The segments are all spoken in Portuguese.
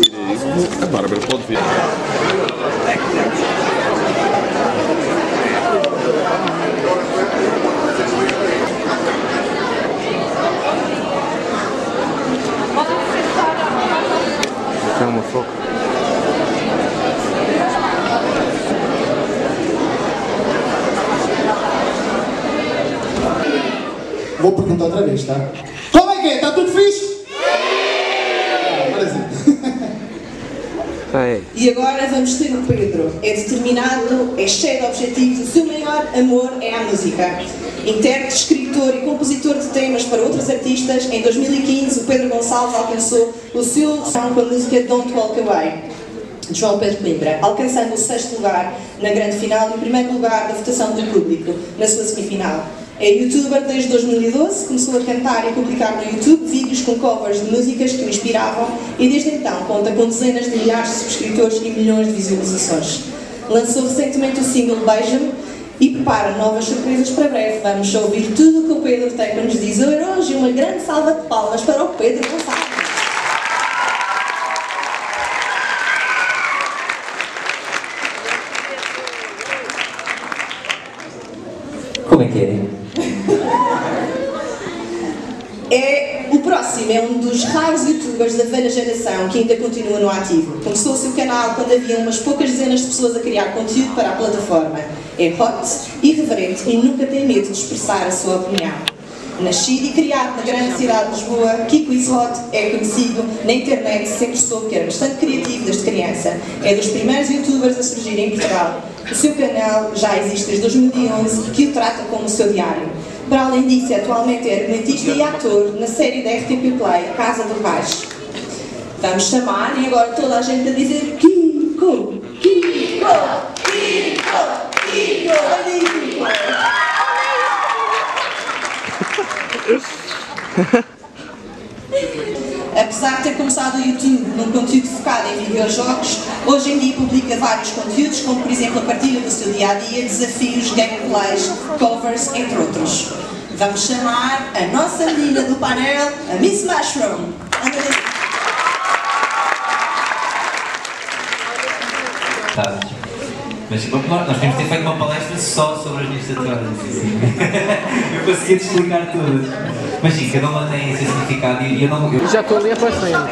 deixa a Bárbara pode vir. Tem uma. Vou perguntar outra vez, tá? Como é que é? Está tudo fixe? Ei, E agora vamos ter o Pedro. É determinado, é cheio de objetivos, o seu maior amor é a música. Intérprete, escritor e compositor de temas para outros artistas, em 2015 o Pedro Gonçalves alcançou o seu som com a música Don't Walk Away, de João Pedro Coimbra, alcançando o sexto lugar na grande final e o primeiro lugar da votação do público na sua semifinal. É youtuber desde 2012, começou a cantar e publicar no YouTube vídeos com covers de músicas que o inspiravam e desde então conta com dezenas de milhares de subscritores e milhões de visualizações. Lançou recentemente o single Beija-me e prepara novas surpresas para breve. Vamos ouvir tudo o que o Pedro tem para nos dizer hoje. Uma grande salva de palmas para o Pedro Gonçalves. Como é que? É, o próximo é um dos raros youtubers da velha geração que ainda continua no ativo. Começou o seu canal quando havia umas poucas dezenas de pessoas a criar conteúdo para a plataforma. É hot, irreverente e nunca tem medo de expressar a sua opinião. Nascido e criado na grande cidade de Lisboa, Kiko is Hot é conhecido na internet, sempre soube que era bastante criativo desde criança. É dos primeiros youtubers a surgir em Portugal. O seu canal já existe desde 2011 que o trata como o seu diário. Para além disso, atualmente é argumentista e ator na série da RTP Play, Casa do Baixo. Vamos chamar e agora toda a gente a dizer Kiko, Kiko, Kiko, Kiko, Kiko. Apesar de ter começado o YouTube num conteúdo focado em videojogos, hoje em dia publica vários conteúdos, como por exemplo a partilha do seu dia a dia, desafios, gameplays, covers, entre outros. Vamos chamar a nossa menina do painel, a Miss Mushroom. Tá. Mas nós temos de ter feito uma palestra só sobre as assim. eu consegui te explicar tudo. Mas sim, cada uma tem esse significado e eu não. Eu, já estou ali a passar.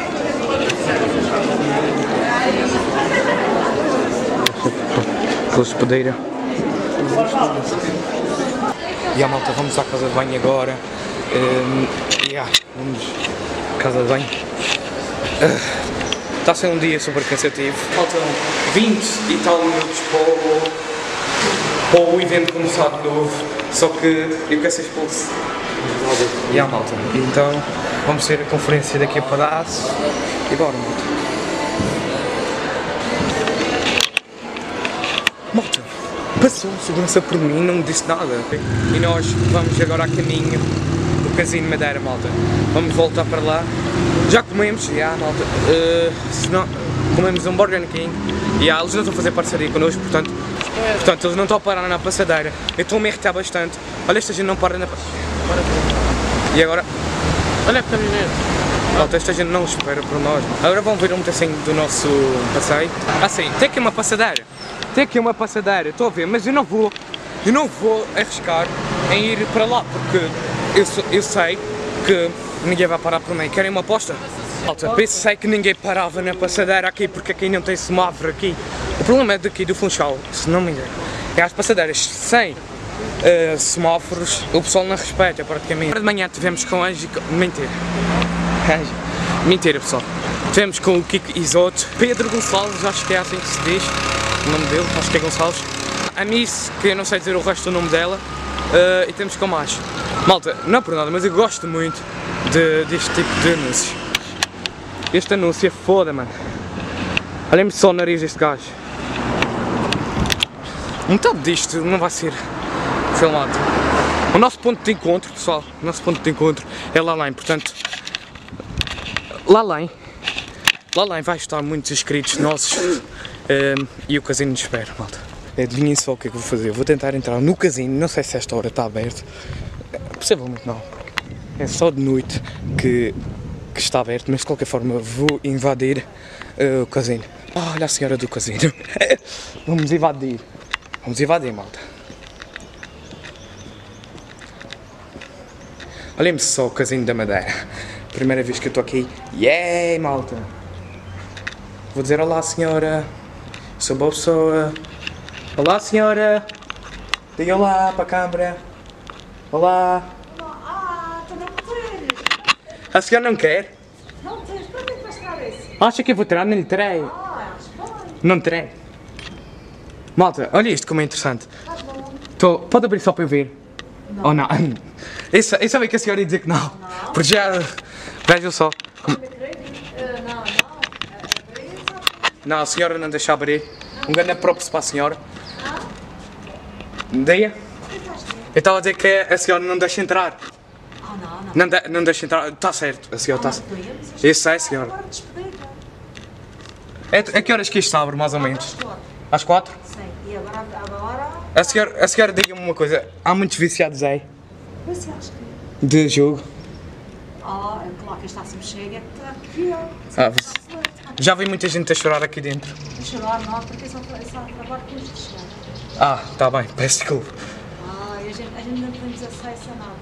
Pela hospedeira. E a malta, vamos à casa de banho agora. Um, yeah, vamos à casa de banho. Está a ser um dia super cansativo. Faltam 20 e tal minutos para o, para o evento começar de novo. Só que eu quero ser expulso. E a malta. Então vamos ter a conferência daqui a pedaço. E bora, malta. Malta, passou segurança por mim não me disse nada. E nós vamos agora a caminho do Casino Madeira, malta. Vamos voltar para lá. Já comemos, já, malta. Uh, se não, comemos um Burger King. E eles não estão a fazer parceria connosco, portanto, portanto eles não estão a parar na passadeira. Eu estou a irritar bastante. Olha, esta gente não para na passadeira. E agora, Olha a caminhonete. malta, esta gente não espera por nós. Agora vão ver um pedacinho do nosso passeio. Assim, tem aqui uma passadeira. Tem aqui uma passadeira, estou a ver, mas eu não vou, eu não vou arriscar em ir para lá, porque eu, eu sei que ninguém vai parar por mim. Querem uma aposta? Malta, pensei que ninguém parava na passadeira aqui, porque aqui não tem semáforo aqui. O problema é daqui do Funchal, se não me engano. É as passadeiras sem eh, semáforos, o pessoal não respeita praticamente. De manhã tivemos com Anjo. Mentira. Anjo. Mentira, pessoal. Tivemos com o Kiko Isoto, Pedro Gonçalves, acho que é assim que se diz o nome dele, acho que é Gonçalves. A Miss, que eu não sei dizer o resto do nome dela, eh, e temos com mais. Malta, não é por nada, mas eu gosto muito de, deste tipo de anúncios. Este anúncio é foda, mano. Olhem-me só o nariz deste gajo. Metade disto não vai ser filmado. O nosso ponto de encontro, pessoal, o nosso ponto de encontro é lá além, portanto, lá além Lá lá vai estar muitos inscritos nossos ehm, e o casino nos espera, malta. Adivinhem só o que é que vou fazer. Vou tentar entrar no casino, não sei se esta hora está aberto. Possivelmente não. É só de noite que, que está aberto, mas de qualquer forma vou invadir eh, o casino. Ah, olha a senhora do casino. Vamos invadir. Vamos invadir, malta. Olhem-me só o casino da Madeira. Primeira vez que eu estou aqui. Yeah, malta! Vou dizer olá, senhora. Sou boa pessoa. Olá, senhora. Diga olá para a câmara. Olá. Ah, não queres? A senhora não quer? Não tens? Para que é que vais tirar esse? Acha que eu vou tirar? Não lhe terei. Ah. Não terei. Malta, olha isto como é interessante. Tô, pode abrir só para eu ver? Ou não? Sa- eu sabia que a senhora ia dizer que não. Porque já. Vejam só. não, não. Não, a senhora não deixa abrir. Um grande props para a senhora. Deia? Eu estava a dizer que a senhora não deixa entrar. Ah, não, não. Não, de, não deixa entrar. Está certo, a senhora está certo. Eu sei, senhora. Agora despedida. É, a que horas que isto abre, mais ou menos? Às quatro? Sim. E agora, agora... A senhora, a senhora diga-me uma coisa. Há muitos viciados aí Vê se acho que... de jogo. Ah, é claro que está sempre chega. Está aqui, ó. Ah, você- já vi muita gente a chorar aqui dentro. A chorar, não, porque só, só trabalho com os de chegar. Ah, tá bem, peço desculpa. Ah, a gente, a gente não tem acesso a nada.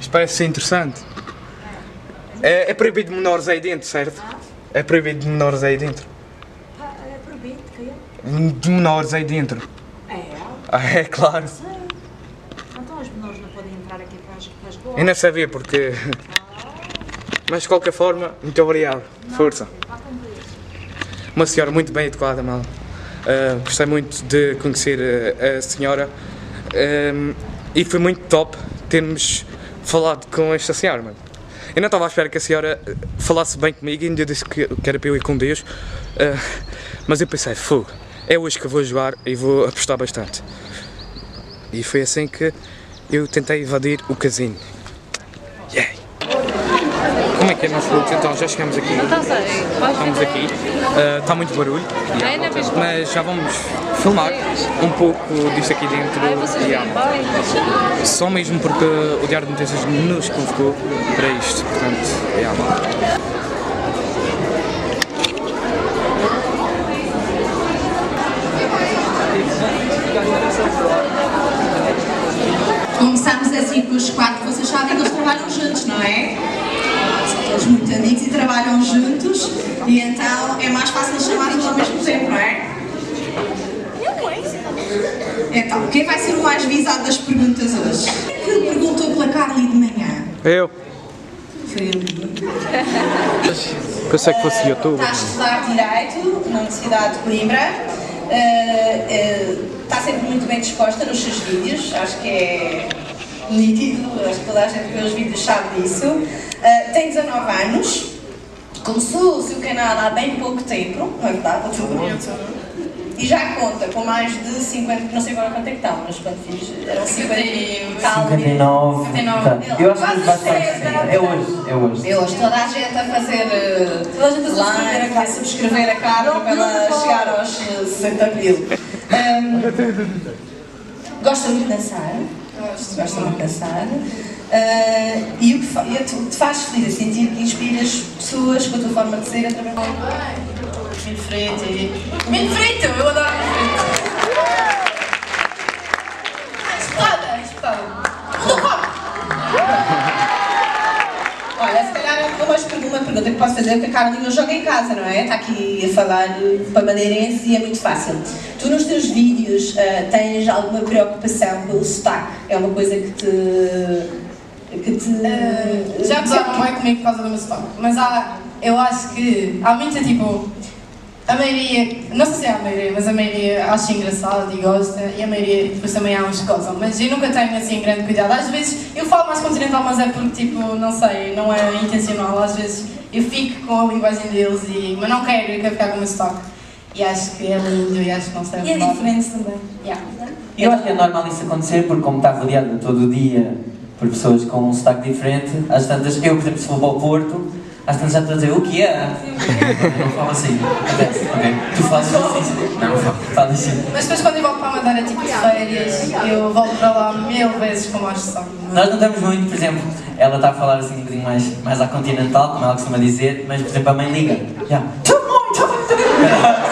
Isto parece ser interessante. É, é proibido de menores aí dentro, certo? É proibido de menores aí dentro. Ah, é proibido, que é? De menores aí dentro. É, Ah, é claro. sei. Então os menores não podem entrar aqui para as, para as boas. Eu não sabia porque. Mas de qualquer forma, muito obrigado. Força. Uma senhora muito bem educada, mal. Ah, gostei muito de conhecer ah, a senhora Ahm, e foi muito top termos falado com esta senhora, mano. Eu não estava à espera que a senhora ah, falasse bem comigo, ainda disse que, que era para eu ir com Deus, Ah, mas eu pensei, fogo, é hoje que vou jogar e vou apostar bastante. E foi assim que eu tentei invadir o casino. É é? Então já chegamos aqui. Estamos aqui. Uh, Está muito barulho. Mas já vamos filmar um pouco disto aqui dentro. Yeah. Só mesmo porque o Diário de Notícias nos convocou para isto. Portanto, yeah. Começámos assim com os quatro, vocês sabem que eles trabalham juntos, não é? Todos muito amigos e trabalham juntos e então é mais fácil chamar-los ao mesmo tempo, não é? Então, quem vai ser o mais visado das perguntas hoje? Quem perguntou pela Carly de manhã? Eu. Foi mim. Pensei que fosse YouTube. Está a estudar Direito na Universidade de Coimbra. Uh, uh, está sempre muito bem disposta nos seus vídeos, acho que é nítido, acho que toda a gente que vê os vídeos sabe disso. Uh, tem 19 anos, começou o seu canal há bem pouco tempo, não é verdade? E já conta com mais de 50, não sei agora quanto é que estão, mas quando fiz, eram 50 e tal. 59. 59. Tá. Eu acho que Quase vai ser. 60. É hoje, é hoje. Eu hoje toda a gente a fazer uh, toda a gente a like, a subscrever a Carla para ela chegar aos uh, 60 mil. Um, gosta muito de dançar. Gosta muito de dançar. Uh, e o que fa- te, faz feliz, a sentir que inspiras pessoas com a tua forma de ser através do Milho frito. Milho frito, eu adoro milho. Espetada, espetada. No copo. Olha, se calhar uma, uma pergunta que posso fazer, porque a Carolina joga em casa, não é? Está aqui a falar eh, para madeirense e é muito fácil. Tu nos teus vídeos ah, tens alguma preocupação pelo sotaque? É uma coisa que te... que te... Eh, já gozaram bem comigo por causa do meu sotaque, mas há, eu acho que há muita tipo. A maioria, não sei se é a maioria, mas a maioria acha engraçado e gosta, e a maioria depois também há uns que gozam, mas eu nunca tenho assim grande cuidado. Às vezes eu falo mais continental, mas é porque tipo, não sei, não é intencional. Às vezes eu fico com a linguagem deles, e, mas não quero, eu quero ficar com o meu sotaque. E acho que é lindo e acho que não serve E é diferente também. Yeah. Eu acho que é normal isso acontecer, porque como está rodeado todo o dia por pessoas com um sotaque diferente, às tantas, eu, por exemplo, se vou para o Porto, Às tantas já estou a dizer o que é? Não falo assim. Ok, ok. Tu falas assim? Não, não falo. Assim. Mas depois quando eu volto para a Madeira, tipo de férias, eu volto para lá mil vezes com mais sono. Nós não estamos muito, por exemplo, ela está a falar assim um bocadinho mais, mais à continental, como ela costuma dizer, mas por exemplo a mãe liga. Já.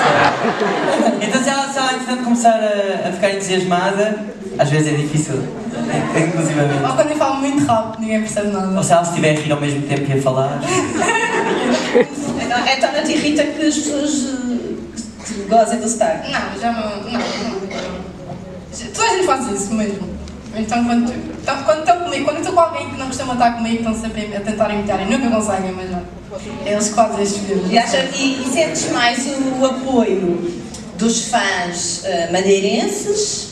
Então se ela, se ela entretanto começar a, a ficar entusiasmada, às vezes é difícil. Inclusivamente. Ou quando eu falo muito rápido, ninguém percebe Ou nada. se ela estiver a rir ao mesmo tempo que a falar. Então, então não te irrita que as pessoas eh, te gozem do sotaque? Não, já não. Não, não. Toda a gente faz isso mesmo. Então quando, então, quando estão comigo, quando eu estou com alguém que não costuma estar comigo, estão sempre a tentar imitar e nunca conseguem, mas não. Eles quase estes filmes. E, acha, e, e sentes mais o, o apoio dos fãs eh, madeirenses?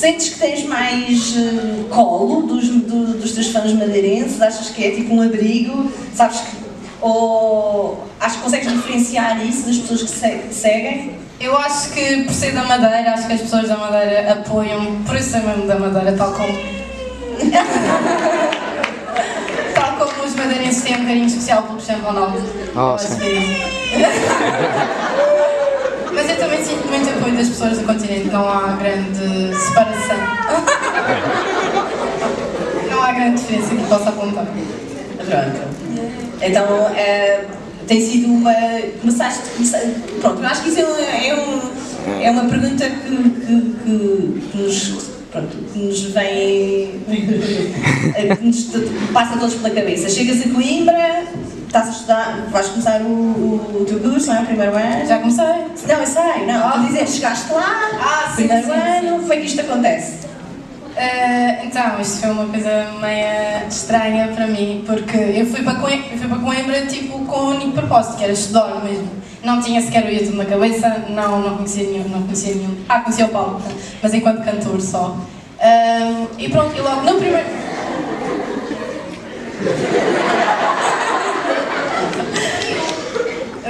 Sentes que tens mais eh, colo dos, do- dos teus fãs madeirenses? Achas que é tipo um abrigo? Sabes que. Ou acho que consegues diferenciar isso das pessoas que, se- que te seguem? Eu acho que por ser da Madeira, acho que as pessoas da Madeira apoiam, por isso é mesmo da Madeira, tal como. tal como os madeirenses têm um carinho especial pelo Cristiano Ronaldo. Oh, sim. que é isso. Mas eu também sinto muito apoio das pessoas do continente, não há grande separação. não há grande diferença que possa apontar. Pronto. Então, eh, tem sido uma. Começaste. Pronto, eu acho que isso é, é, um- é uma pergunta que, que- que- nos. Pronto, que nos vem. que nos passa todos pela cabeça. Chegas a Coimbra, estás a estudar, vais começar o, o, o teu curso, não é? Primeiro ano. Já comecei. Não, eu sei, não. Tu dizes, chegaste lá, Ah, sim, primeiro sim, ano, como é que isto acontece? Eh, então, isto foi uma coisa meio estranha para mim, porque eu fui para Coimbra, eu fui para Coimbra tipo, com o único propósito, que era estudar mesmo. Não tinha sequer o YouTube na cabeça, não, não conhecia nenhum, não conhecia nenhum. Ah, conhecia o Paulo, mas enquanto cantor só. Ahm, e pronto, e logo no primeiro.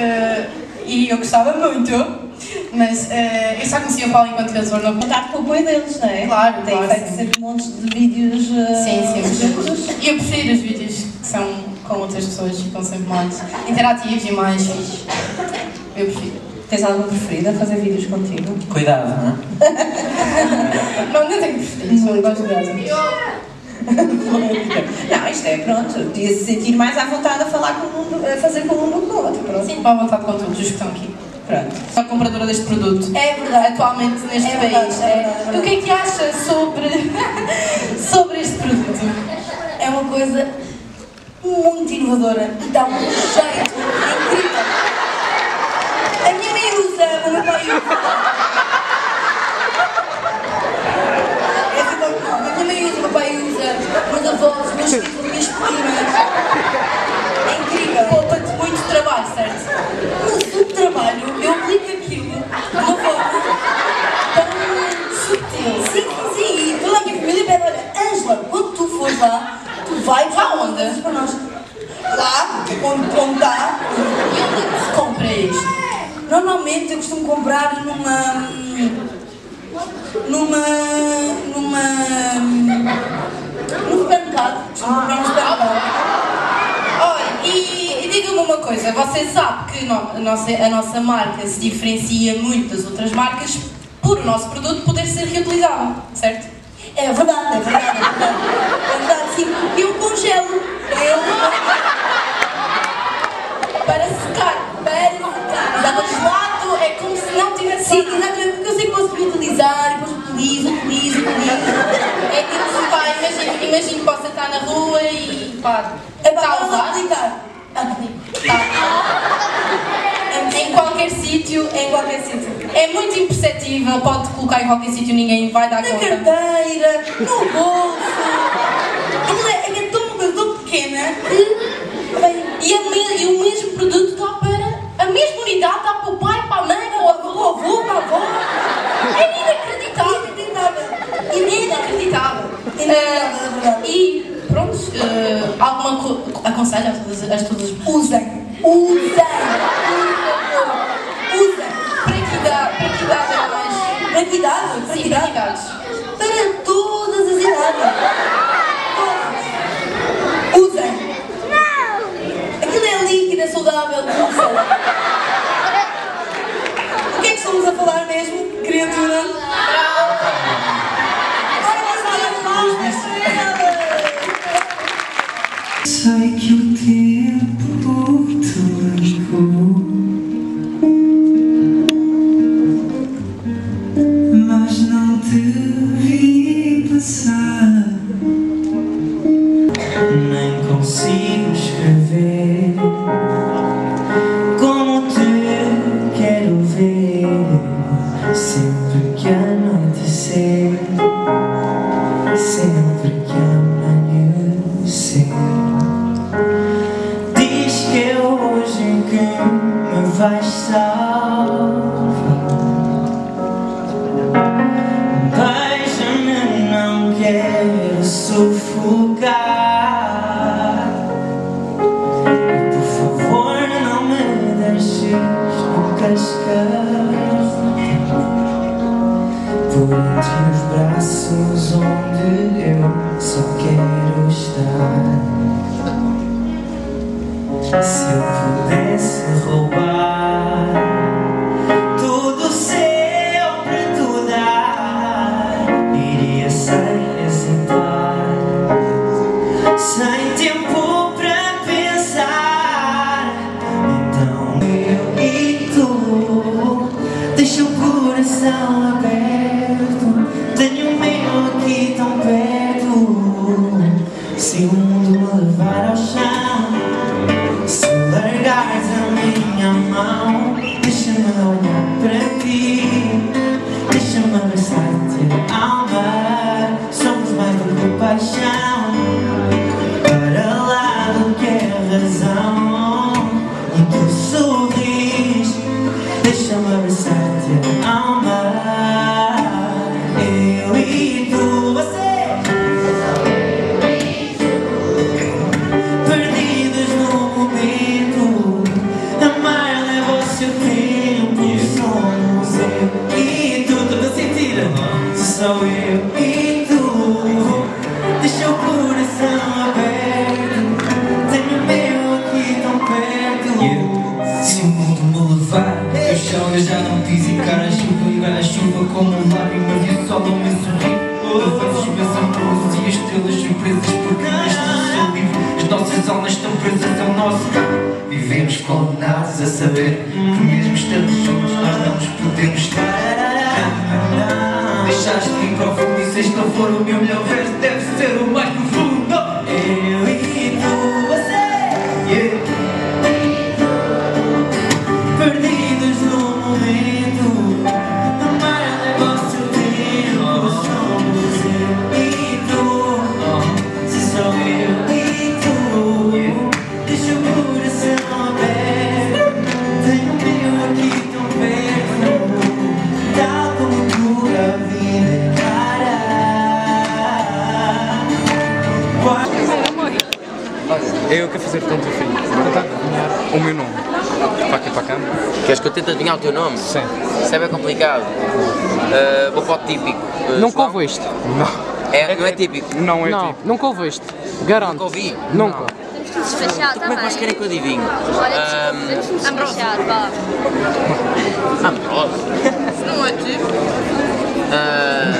Eh, e eu gostava muito, mas eh, eu só conhecia o Paulo enquanto cantor, não Contato com o apoio deles, não é? Claro, Tem claro, feito sempre montes de vídeos. eh, Sim, sim. E eu prefiro os vídeos que são com outras pessoas e ficam sempre mais interativos e mais fixe. Eu prefiro. Tens algum preferido a fazer vídeos contigo? Cuidado, não é? Não, não tenho preferido, só gosto de Não, isto é pronto. Podia se sentir mais à vontade a falar com um, a fazer com um do que com o outro. Pronto. Sim, para à vontade com todos os que estão aqui. Pronto. Sou a compradora deste produto. É verdade. Atualmente neste É país. verdade, é verdade, é O que é que acha sobre, sobre este produto? É uma coisa muito inovadora e dá um jeito incrível. A minha mãe usa, o meu pai usa. É tipo, a minha mãe usa, o meu pai usa, meus avós, meus filhos, minhas primas. É incrível. Poupa-te muito trabalho, certo? Mas o trabalho, eu aplico aquilo de uma forma tão sutil. Sim, sim. E toda a minha família pede, olha, Ângela, quando tu fores lá, tu vais lá onde? Para nós. Lá, onde, onde dá. E onde é se compra isto? Normalmente eu costumo comprar numa. numa. numa. num supermercado. Costumo comprar num supermercado. Olha, e, e coisa, você sabe que a, nossa, a nossa marca se diferencia muito das outras marcas por o nosso produto poder ser reutilizado, certo? É verdade, é verdade, é verdade. É verdade, sim. Eu congelo. Eu. Para secar, para secar. Mas o gelado é como se não tivesse Sim, exatamente, porque eu sei que posso reutilizar, depois utilizo, utilizo, utilizo. É tipo pá, imagino, imagino que possa estar na rua e pá, É para está usar. aplicar. Aplico. Tá. Em qualquer sítio, Em qualquer sítio. é muito imperceptível, pode colocar em qualquer sítio, ninguém vai dar Na conta. carteira, no bolso. É, é é tão tão pequena que. Bem, E, a me- e o mesmo produto está para. A mesma unidade está para o pai, para a mãe, para o avô, o avô, para a avó. É inacreditável! Inacreditável. Inacreditável! Inacreditável, é verdade. e pronto, eh, alguma co aconselho a todas, as todas as Usem. Usem. Usem. para que idade, para que idade é mais. Para que idade? Para que para que idade? Braços onde eu só quero estar. Se eu pudesse roubar a minha mão, deixa-me olhar para ti, eu já não quis encarar a chuva E a chuva como lágrimas E o sol não me sorri Vezes meus amores e as estrelas surpresas Porque neste céu livre As nossas almas estão presas ao nosso Vivemos condenados a saber Que mesmo estando juntos Nós não nos podemos estar Deixaste ir para o fundo E se este não for o meu melhor verso Deve ser o mais cara Eu quero fazer fotografia. Tentar adivinhar o meu nome. Para aqui para câmera. Queres que eu tente adivinhar o teu nome? Sim. Isso é bem complicado. Uh, vou para o típico. Uh, Nunca João? ouviste? É, não é típico? Não é Não, tipo. nunca ouviste. Garanto. Nunca ouvi. Nunca. Temos que nos despachar Como é que vocês querem que eu adivinhe? Olha, Ahm, temos que despachar, vá. Ambrose. Não é tipo? Uh,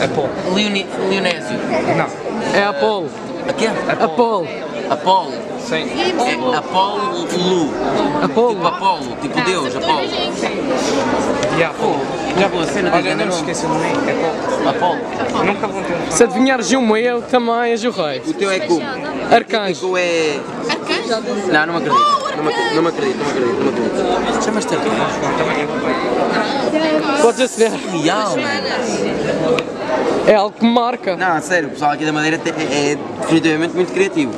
Apolo. Leoni, Leonésio. Não. É Apolo. A quê? Apolo. Apolo. Sim. É Apolo Lu. Apolo. Tipo Apolo, tipo Deus, Apolo. Yeah. Já boa cena de Olha, não me esqueça de mim. É Apolo. Apolo. Nunca vão ter um Se adivinhares o meu, também és o rei. O teu é como? Arcanjo. O é. Não, não me acredito. Não me, ac- não me acredito, não me acredito, não me acredito. Chamas-te Arcanjo? Podes aceder. Real. É algo que me marca. Não, a sério, o pessoal aqui da Madeira é, é definitivamente muito criativo.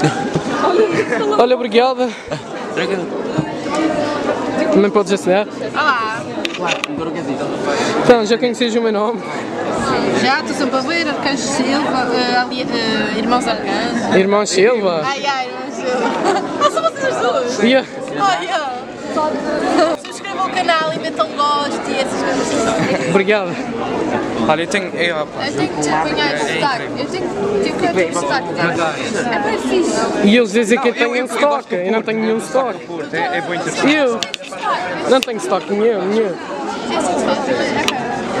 Olha, obrigada. Tranquilo. Também podes aceder. Olá. Então, já conheces o meu nome? Já, estou a ver Arcanjo Silva, eh, ali, eh, Irmãos Arcanjos. Irmão Silva. Ai, ai, Irmãos Silva. Ah, são vocês as duas? Yeah. Ai, ai. O canal e metam gosto e essas coisas assim. Obrigado. Olha, eu tenho. Eu, opa, Eu tenho que te apanhar sotaque. Eu tenho tenho que ter sotaque. É bem fixe. E eles dizem que eu tenho um estoque. Eu não tenho nenhum estoque. é, é bem interessante. Eu não tenho estoque nenhum, nenhum. É assim que se faz.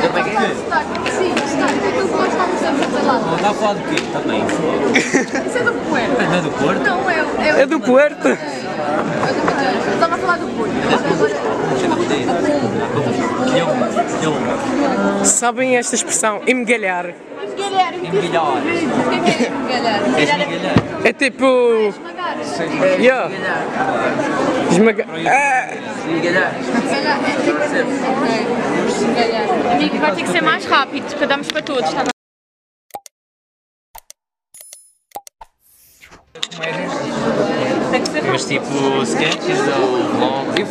Sotaque. Sim, sotaque. É aquilo que nós estamos a fazer lá. Está a falar do quê? Também. Isso é do Puerto. Não é do Porto? Não, é, É do Puerto. Eu estava a falar do Porto. Sabem esta expressão, emgalhar? Galera, Emgalhar. o que é que é migalhar. É tipo. Yeah. Esmagar. Ah. Amigo, vai ter que ser mais rápido, para darmos para todos, está bem? Mas tipo sketches ou vlogs?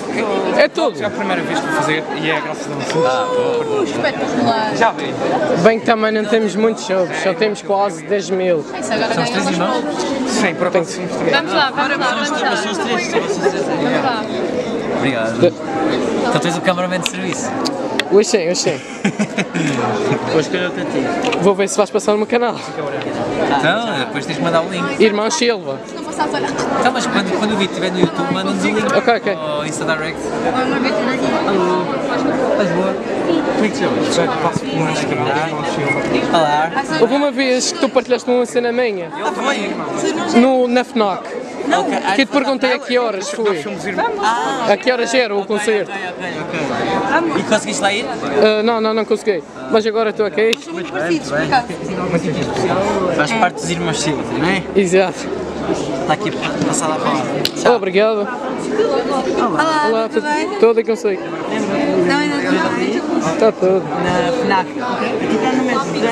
É tudo. É a primeira vez que vou fazer e é graças a Deus. Ah, boa. espetacular. Já vi. Bem que também não temos muitos shows, só temos quase 10 mil. Isso agora ganha umas voltas. Sim, por acaso somos três. Vamos lá, vamos lá, vamos lá. São os três, são vocês três. Vamos lá. Obrigado. Então tens o cameraman de serviço. Hoje sim, hoje sim. Vou escolher para ti. Vou ver se vais passar no meu canal. Então, depois tens de mandar o link. Irmão Silva. Não passares, olha. Então, mas quando, quando o vídeo estiver no YouTube, manda-nos o link. Ok, ok. Ou Insta Direct. Aqui. Estás boa? Como é que te chamas? Espero que passe por escada. Olá. Houve uma vez que tu partilhaste uma cena minha Eu também. no, na FNAC. Que eu te perguntei a que horas foi. A que horas era o concerto? E conseguiste lá ir? Ah, não, não, não consegui. Mas agora estou aqui. Muito por acaso. Faz parte dos irmãos Silva, não é? Exato. Está aqui a passar lá a palavra. Obrigado. Olá, Olá, tudo bem? tudo, tudo e consigo. Não, ainda não bem. Está tudo. Na FNAC.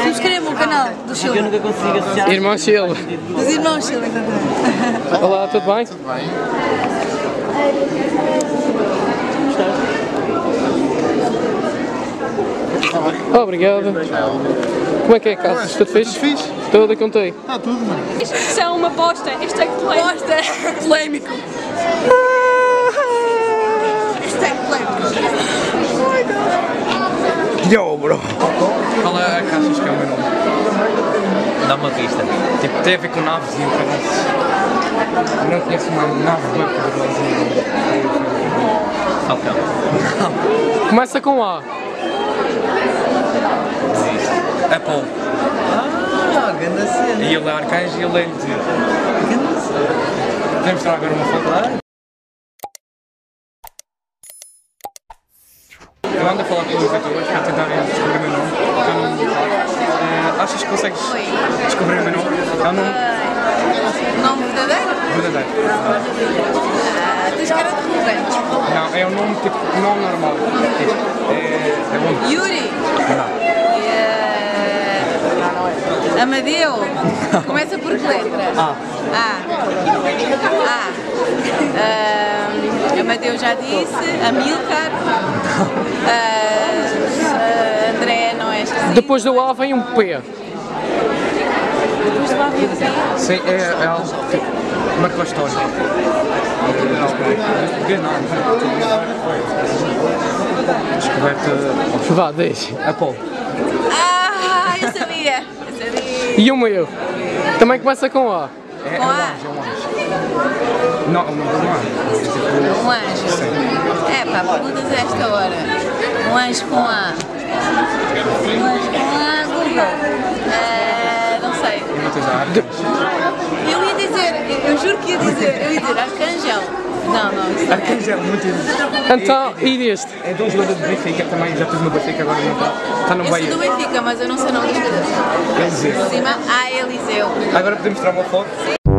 Subscreva o canal do show. Eu nunca consigo associar. Irmão Silva. Dos irmãos Silva, exatamente. Olá, tudo bem? Obrigado. Como é que é, Carlos? Tudo fixe? Tudo fixe? Tudo e contigo. Está tudo, mano. Isto é uma bosta, isto é polémico. Bosta, polémico. Hashtag polémico. Yo, bro. Qual é a achas que é o meu nome? Dá uma pista. Tipo, tem a ver com naves e o caralho. Eu não conheço uma nave bem poderosa. Falcão. Começa com A. Apple. Ah, grande cena. E ele é arcanjo e ele é de. Podemos mostrar agora uma foto? Eu ando a falar com os atores para tentarem descobrir o meu nome, que o nome do Eh, Achas que consegues descobrir o meu nome? É o nome Nome verdadeiro? verdadeiro. Ah, tens cara de Rubens. Não, é um nome tipo, nome normal. É, é bom. Yuri. Não. Amadeu. Começa por que letra? Ah. A. A. Ah, Amadeu já disse. Amilcar. Ah, André não é esquecido. Depois do A vem um P. Depois do A vem o quê? Sim, é, é algo tipo, marcou a história. Descoberta. Vá, deixa. Apple. Ah, E o meu? Também começa com A. É, é Com um A. anjo, é um anjo. Não, não, não é. Um anjo. É pá, perguntas esta hora. Um anjo com A. Um anjo com A, Google. Ah, não sei. E não tens a. Eu eu juro que ia dizer, eu ia dizer Arcangel. Não, não, isso não é. Muito Então, e deste? É de um jogador de Benfica também, já teve no Benfica, agora não está. Está no Eu sou Bahia. do Benfica, mas eu não sei o nome dos jogadores. Eliseu. Por cima, A. Eliseu. Agora podemos mostrar uma foto? Thank